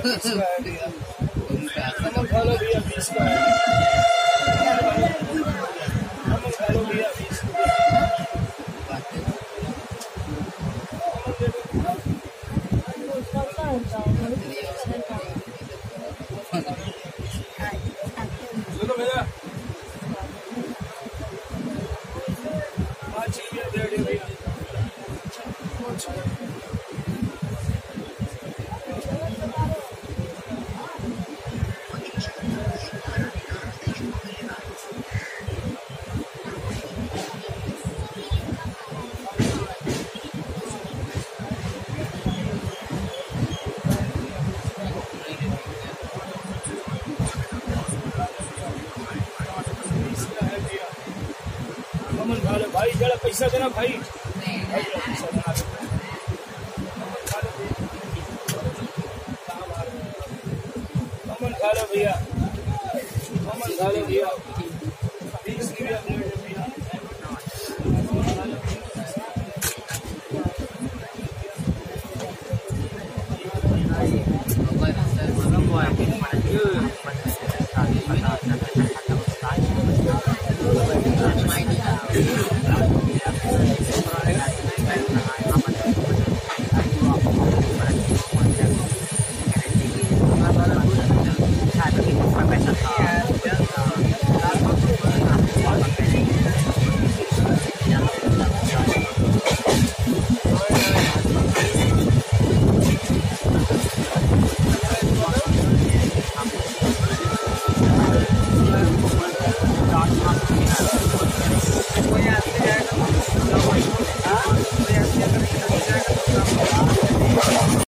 a B squared here. Someone follow me a B squared. भाई जरा पैसा देना भाई। अमन भैया। अमन भैया। 何?